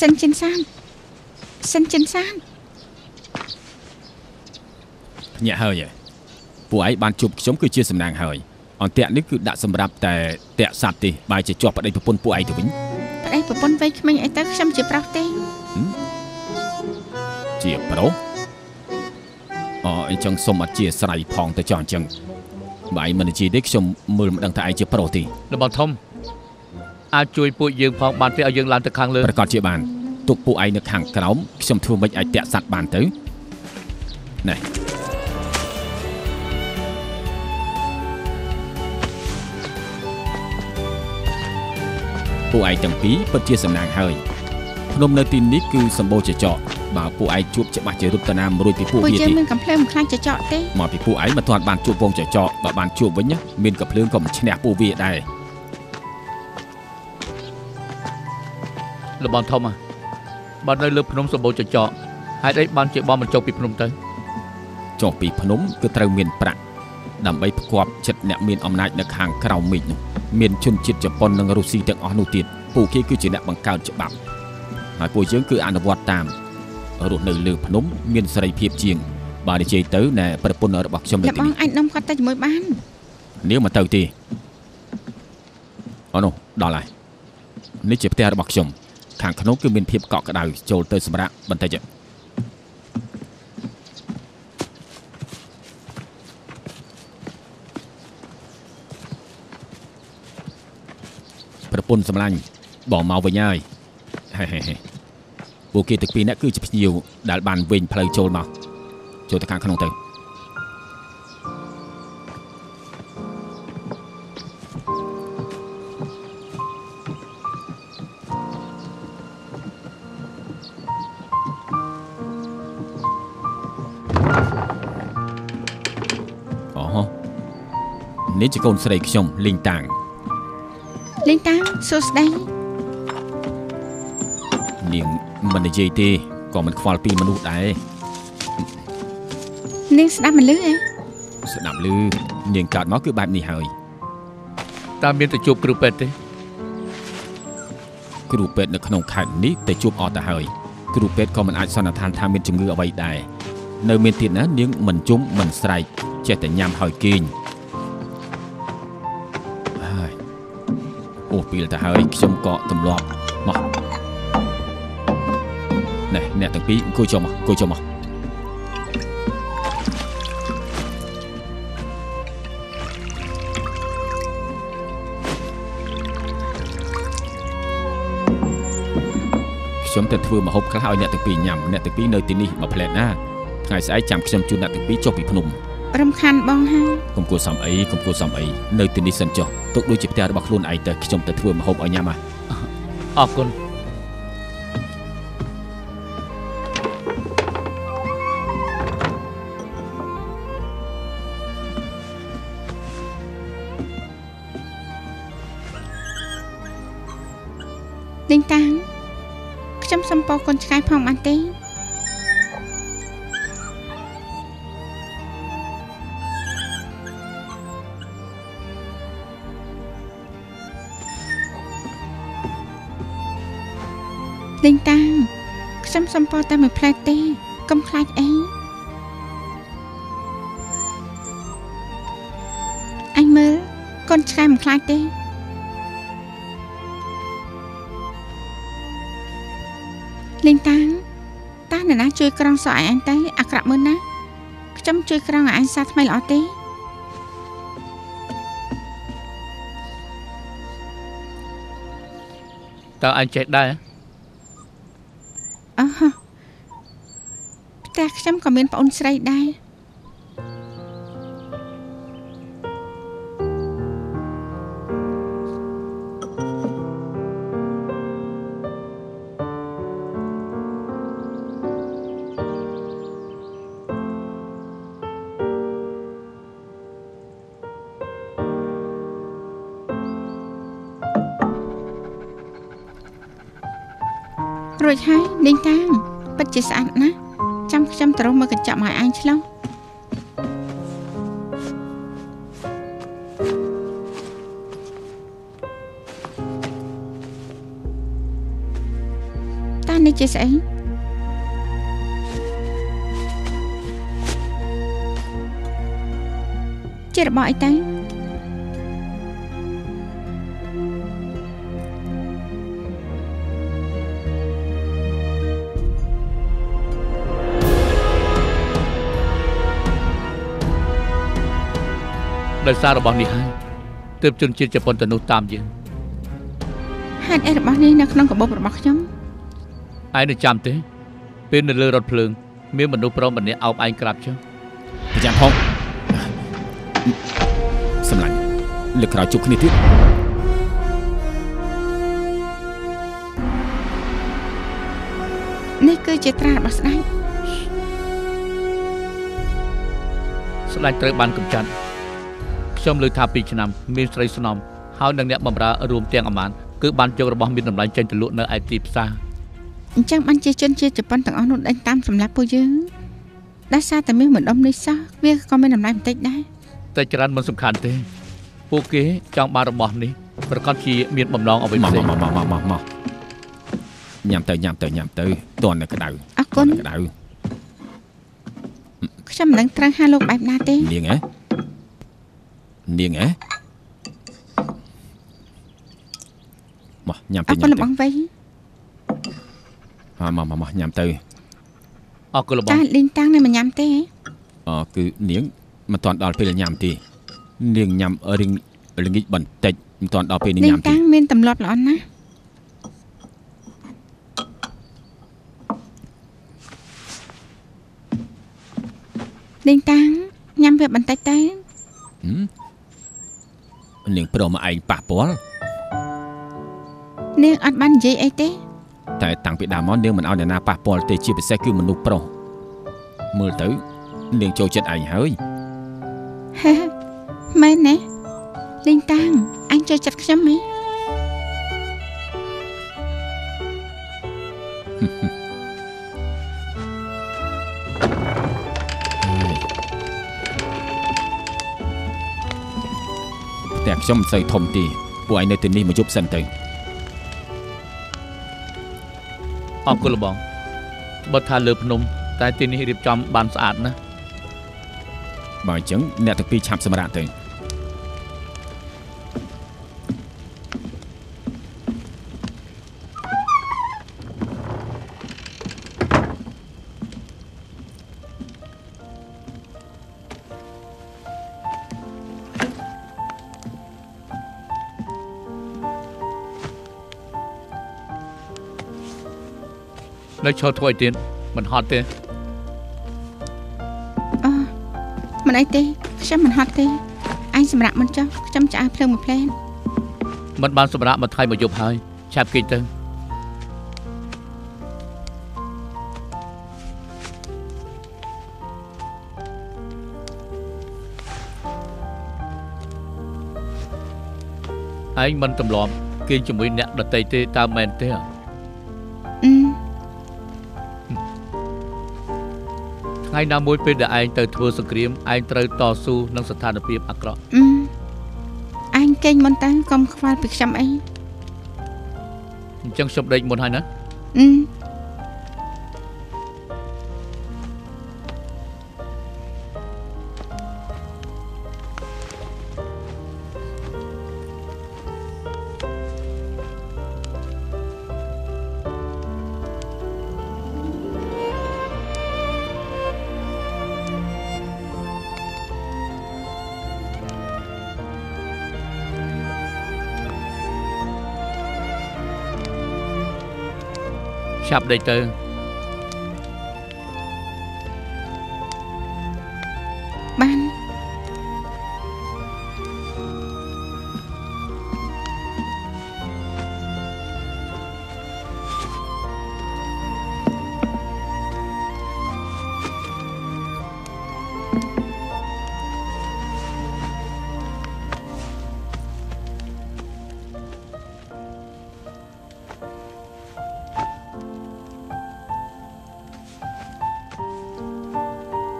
សិនចិនសានសិនចិនសានញាក់ហើយពួកឯងបានជួបខ្ញុំគឺជាសំណាងហើយអន្ទាក់នេះគឺដាក់សម្រាប់តែតាក់សัตว์ទេបើជាជាប់ប្តីប្រពន្ធពួកឯងទៅវិញប្តីប្រពន្ធវ័យក្មេងអីទៅខ្ញុំជាប្រុសទេជាប្រុសអូអញ្ចឹងសូមអធិស្ឋានផងទៅចោះអញ្ចឹងបើឯងមិនជាទេខ្ញុំមើលមិនដឹងថាឯងជាប្រុសទេលបងធំ អាចជួយពួកយើងផងបានទេឲ្យយើងឡើងទៅខាងលើប្រកាសជាបានទុកពួកឯងនៅខាងក្រោមខ្ញុំធ្វើមិនអាចតាក់សัตว์បានទៅណែពួកឯងទាំងពីរពិតជាសំណាងហើយភ្នំនៅទីនេះគឺសម្បូរចចកបើពួកឯងជួបច្បាស់ជារុទ្ធនាមរួចពីពួកពួកវាយើងទេមានកំភ្លើងមិនខ្លាចចចកទេមកពីពួកឯងមិនទាន់បានជួបវងចចកបើបានជួបវិញណាមានកភ្លើងក៏មិនឈ្នះពួកវាដែរ លបងធំបើនៅលើភ្នំសម្បូរចចកហេតុអីបានជាបងមិនចុះពីភ្នំទៅចុះពីភ្នំគឺត្រូវមានប្រាក់ដើម្បីផ្គប់ចិត្តអ្នកមានអំណាចនៅខាងក្រៅមេឃនោះមានជនជាតិជប៉ុននិងរុស្ស៊ីទាំងអស់នោះទៀតពួកគេគឺជាអ្នកបង្កើតច្បាប់ហើយពួកយើងគឺអនុវត្តតាមរស់នៅលើភ្នំមានសេរីភាពជាងបើនិយាយទៅណែប្រពន្ធរបស់ខ្ញុំនៅលទីបងនេះអាចនាំគាត់ទៅជាមួយបាននាងមកទៅទេអូនោះដល់ហើយនេះជាផ្ទះរបស់ខ្ញុំ ខាងក្នុងគឺមានភាពកក់ក្ដៅចូលទៅសម្រាប់បន្តិចប្រពន្ធសម្លាញ់បងមកវិញហើយហេហេហេពួកគេទាំងពីរនាក់គឺជាភ្ញៀវដែលបានវិញផ្លូវចូលមកចូលទៅខាងក្នុងទៅ នេះជាកូនស្រីខ្ញុំលីងតាំងលេងតាំងសួស្ដីនាងមិននិយាយទេក៏មិនខ្វល់ពីមនុស្សដែរនាងស្ដាប់មិនលឺអេស្ដាប់ឮនាងកើតមកគឺបែបនេះហើយតើមានទៅជួបគ្រូពេទ្យទេគ្រូពេទ្យនៅក្នុងខេត្តនេះតែជួបអត់ទៅហើយគ្រូពេទ្យក៏មិនអាចសន្និដ្ឋានថាមានជំងឺអ្វីដែរនៅមានទៀតណានាងមិនជុំមិនស្រែកចេះតែញ៉ាំហើយគេង អូពេលទៅហើយខ្ញុំក៏ទម្លាប់មកណែអ្នកទាំងពីរអង្គុយចុះមកអង្គុយចុះមកខ្ញុំទៅធ្វើម្ហូបខ្លះឲ្យអ្នកទាំងពីរញ៉ាំអ្នកទាំងពីរនៅទីនេះមកផ្លែតណាថ្ងៃស្អែកចាំខ្ញុំជូនអ្នកទាំងពីរចុះពីភ្នំ រំខានបងហើយកុំគួរសំអីកុំគួរសំអីនៅទីនេះសិនចុះទុកដូចជាផ្ទះរបស់ខ្លួនឯងទៅខ្ញុំទៅធ្វើម្ហូបឲ្យញ៉ាំហ่ะអរគុណលេងតាំងខ្ញុំសំពោកូនឆ្កែផងបានទេ លេងតាំងខ្ញុំសំពោតែមួយផ្លែទេកុំខ្លាចអីអញមើលកូនឆ្កែមិនខ្លាចទេលេងតាំងតាអ្នកណាជួយក្រងសក់ឲ្យអញទៅអាក្រក់មើលណាខ្ញុំជួយក្រងឲ្យអញសាថ្មីល្អទេតើអញចេះដែរ អឺហ៎ផ្ទះ ខ្ញុំក៏មានប្អូនស្រីដែររួចហើយលេងតាំងពិតជាស្អាតណាស់ ចាំខ្ញុំទៅរកមើលកញ្ចក់មកឲ្យអញឆ្លោះតែជាស្អីជារបស់អីទៅ ដោយសាររបស់នេះហើយទើបជនជាតិជប៉ុនទៅនោះតាមយើងហេតុអីរបស់នេះនៅក្នុងកាបូបរបស់ខ្ញុំឯងនៅចាំទេ ពេលនៅលើរថភ្លើង មានមនុស្សប្រុសម្នាក់អោបឯងក្រាបចុះប្រចាំផងសម្លាញ់លើកក្រោយជួបគ្នាទៀតនេះគឺជាត្រារបស់ស្ដេចស្ដេចត្រូវបានកម្ចាត់ ខ្ញុំលើថា2ឆ្នាំមានស្រីស្នំហើយនឹងអ្នកបម្រើរួមទាំងអាម៉ានគឺបានយករបស់មានតម្លៃចេញទៅលក់នៅឯទីផ្សារអញ្ចឹងបានជាជនជាតិជប៉ុនទាំងអស់នោះដេញតាមសម្រាប់ពួកយើងដោយសារតែមាសម្ដុំនេះសោះវាក៏មានតម្លៃបន្តិចដែរតែច្រើនមិនសំខាន់ទេ ពួកគេចង់បានរបស់នេះប្រកាសជាមានបំណងអ្វីមកផ្សេងមកមកមកមកមកញ៉ាំទៅញ៉ាំទៅញ៉ាំទៅតន់នៅក្តៅអរគុណតន់នៅក្តៅខ្ញុំមិនដឹងត្រូវហៅលោកបែបណាទេនាងហ៎ នាងហ៎មកញ៉ាំអទៅរគុណញ៉ាំលទៅបងវៃមកមកមកញ៉ាំទៅអរគុណលបងចាលីងតាំងនៅមិនញ៉ាំទេអគឺនាងមិនទាន់ដល់ពេលញ៉ាំទេនាងញ៉ាំរៀងល្ងាចបន្តិចមិនទាន់ដល់ពេលនេះលីងញ៉ាំទេតាំងមានតម្លត់ល្អណាស់លីងតាំងញ៉ាំវាបន្តិចទៅហឹម នាងព្រមមកឯងប៉ះពាល់នាងអត់បាននិយាយអីទេតែតាំងពីដើមមកនាងមិនឲ្យអ្នកណាប៉ះពាល់ទេជាពិសេសគឺមនុស្សប្រុសមើលទៅនាងចូលចិត្តឯងហើយហេមែនណាលីងតាំងអញចូលចិត្តខ្ញុំហ៎ ខ្ញុំមិនសូវធំទេពួកឯងនៅទីនេះមកយប់សិនទៅអរគុណលបងបើថាលើភ្នំ តែទីនេះរៀបចំបានស្អាតណាស់បើអញ្ចឹងអ្នកទាំងពីរឆាប់សម្រាប់ទៅ នៅឈរធ្វើឲ្យទៀតមិនហត់ទេអូមិនអីទេខ្ញុំមិនហត់ទេអញសម្រាប់មិនចុះខ្ញុំឆ្អើភ្លើងមួយផ្លែនមិនបានសម្រាប់មួយថ្ងៃមួយយប់ហើយឆាប់គេចទៅឯងមិនទម្លាប់គេងជាមួយអ្នកដតីទេតើមែនទេអឺ ថ្ងៃណាមួយពេលដែលឯងទៅធ្វើសង្គ្រាមឯងត្រូវតស៊ូនឹងស្ថានភាពអាក្រក់អឺអញគេងមុនតាំងកុំខ្វល់ពីខ្ញុំអីអញ្ចឹងខ្ញុំដេកមុនហើយណា អឺឆាប់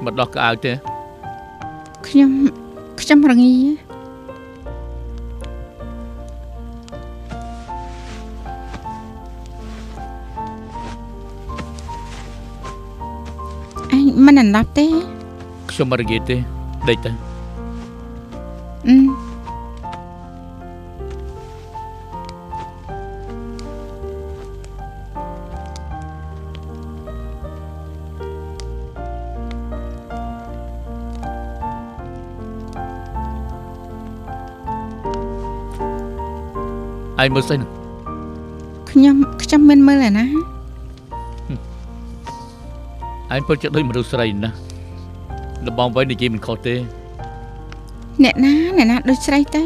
មិនដោះក្អៅទេខ្ញុំខ្ញុំរងាអញមិនអណ្ដាប់ទេខ្ញុំមិនរងាទេដេកទៅអឺ ឯងមើលស្អីហ្នឹងខ្ញុំខ្ញុំមិនមើលឯណាឯងពិតជាដូចមនុស្សស្រីណាស់លបងໄວនិយាយមិនខុសទេ អ្នកណាអ្នកណាដូចស្រីទៅ